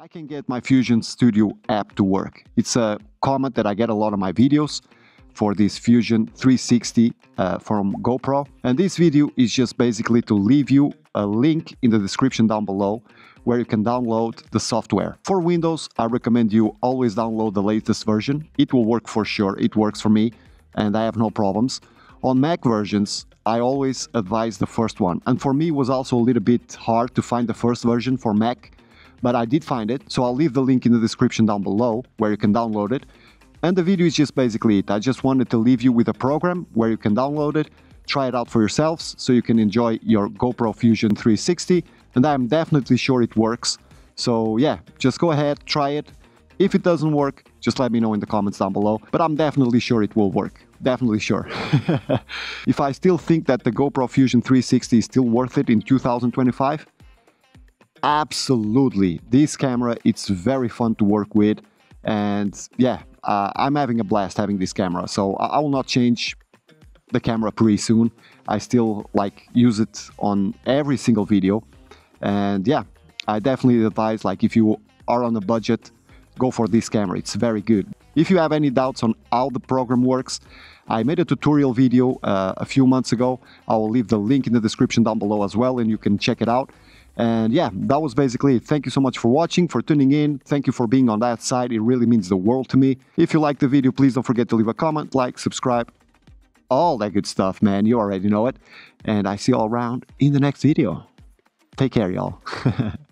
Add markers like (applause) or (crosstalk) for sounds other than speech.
I can get my Fusion Studio app to work. It's a comment that I get a lot of my videos for this Fusion 360 uh, from GoPro. And this video is just basically to leave you a link in the description down below where you can download the software. For Windows, I recommend you always download the latest version. It will work for sure. It works for me and I have no problems. On Mac versions, I always advise the first one. And for me, it was also a little bit hard to find the first version for Mac but I did find it, so I'll leave the link in the description down below where you can download it. And the video is just basically it. I just wanted to leave you with a program where you can download it, try it out for yourselves so you can enjoy your GoPro Fusion 360 and I'm definitely sure it works. So yeah, just go ahead, try it. If it doesn't work, just let me know in the comments down below, but I'm definitely sure it will work. Definitely sure. (laughs) if I still think that the GoPro Fusion 360 is still worth it in 2025, Absolutely. This camera, it's very fun to work with. And yeah, uh, I'm having a blast having this camera. So I, will not change the camera pretty soon. I still like use it on every single video. And yeah, I definitely advise like if you are on a budget, go for this camera. It's very good. If you have any doubts on how the program works, I made a tutorial video uh, a few months ago. I will leave the link in the description down below as well and you can check it out. And yeah, that was basically it. Thank you so much for watching, for tuning in. Thank you for being on that side. It really means the world to me. If you liked the video, please don't forget to leave a comment, like, subscribe, all that good stuff, man. You already know it. And I see you all around in the next video. Take care, y'all. (laughs)